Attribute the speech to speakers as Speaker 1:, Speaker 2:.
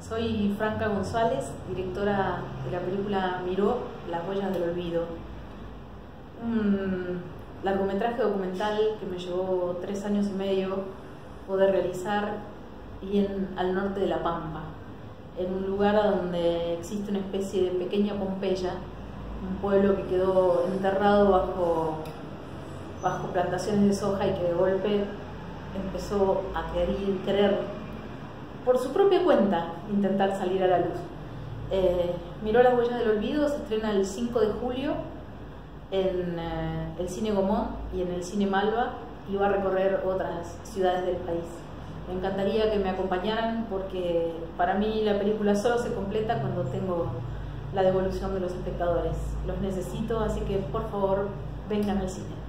Speaker 1: Soy Franca González, directora de la película Miró, Las huellas del olvido. Un largometraje documental que me llevó tres años y medio poder realizar y en, al norte de La Pampa, en un lugar donde existe una especie de pequeña Pompeya, un pueblo que quedó enterrado bajo, plantaciones de soja y que de golpe empezó a querer, querer por su propia cuenta intentar salir a la luz. Eh, Miró las huellas del olvido, se estrena el 5 de julio en eh, el Cine Gomón y en el Cine Malva y va a recorrer otras ciudades del país. Me encantaría que me acompañaran porque para mí la película solo se completa cuando tengo la devolución de los espectadores. Los necesito, así que por favor vengan al cine.